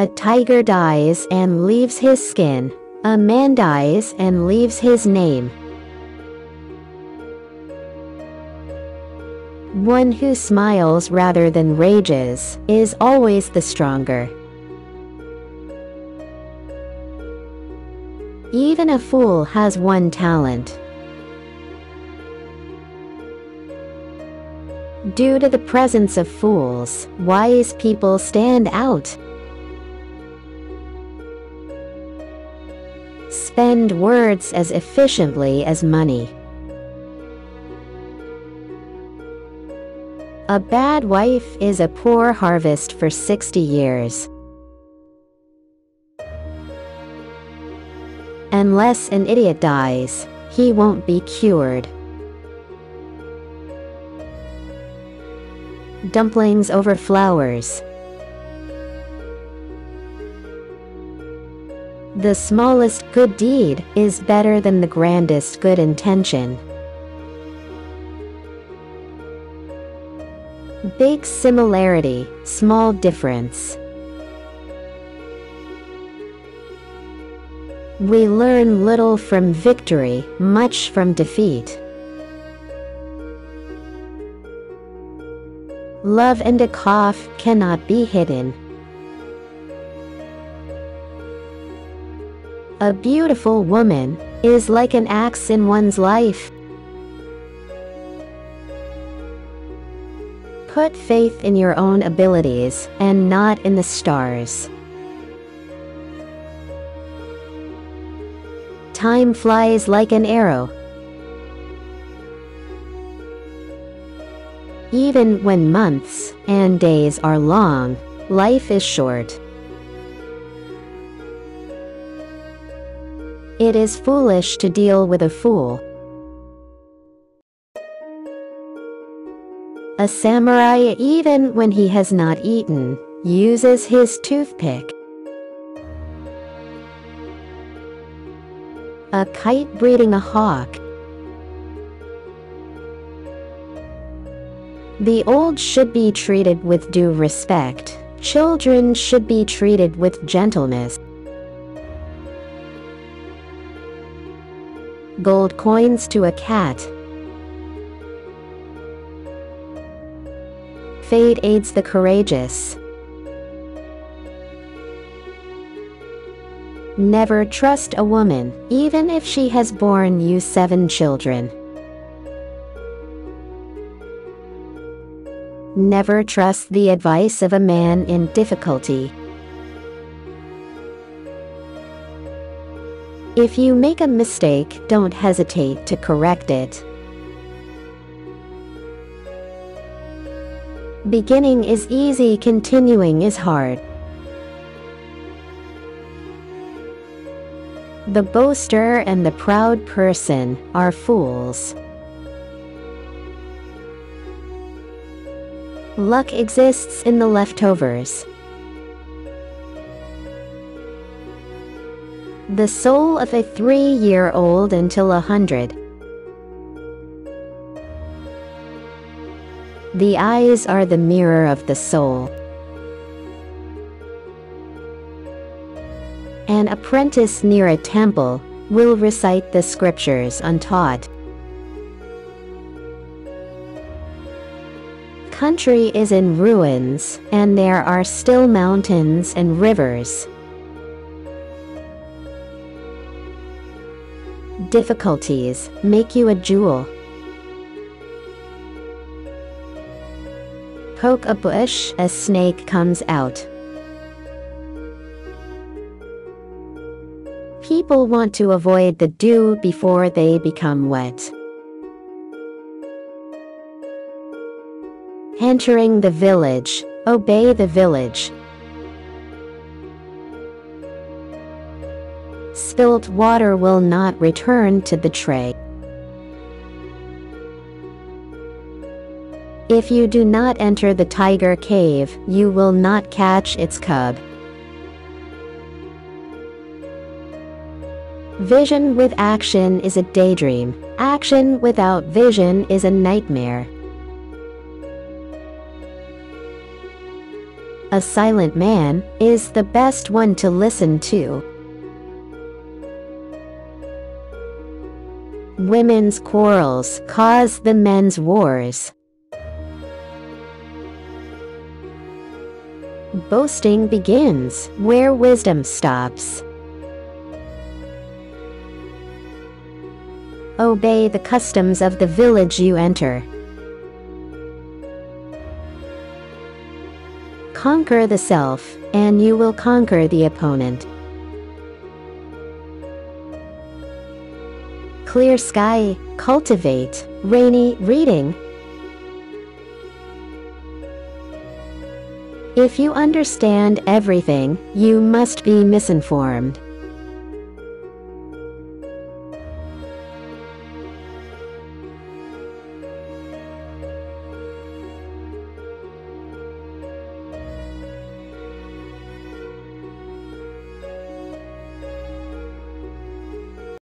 A tiger dies and leaves his skin. A man dies and leaves his name. One who smiles rather than rages is always the stronger. Even a fool has one talent. Due to the presence of fools, wise people stand out. Spend words as efficiently as money. A bad wife is a poor harvest for 60 years. Unless an idiot dies, he won't be cured. Dumplings over flowers. The smallest good deed is better than the grandest good intention. Big similarity, small difference. We learn little from victory, much from defeat. Love and a cough cannot be hidden. A beautiful woman is like an axe in one's life. Put faith in your own abilities and not in the stars. Time flies like an arrow. Even when months and days are long, life is short. It is foolish to deal with a fool. A samurai, even when he has not eaten, uses his toothpick. A kite breeding a hawk. The old should be treated with due respect. Children should be treated with gentleness. Gold coins to a cat. Fate aids the courageous. Never trust a woman, even if she has borne you seven children. Never trust the advice of a man in difficulty. If you make a mistake, don't hesitate to correct it. Beginning is easy, continuing is hard. The boaster and the proud person are fools. Luck exists in the leftovers. The soul of a three-year-old until a hundred. The eyes are the mirror of the soul. An apprentice near a temple will recite the scriptures untaught. country is in ruins, and there are still mountains and rivers. Difficulties make you a jewel. Poke a bush, a snake comes out. People want to avoid the dew before they become wet. Entering the village, obey the village. Spilt water will not return to the tray. If you do not enter the tiger cave, you will not catch its cub. Vision with action is a daydream. Action without vision is a nightmare. A silent man is the best one to listen to. Women's quarrels cause the men's wars. Boasting begins where wisdom stops. Obey the customs of the village you enter. Conquer the self, and you will conquer the opponent. Clear sky, cultivate, rainy reading. If you understand everything, you must be misinformed.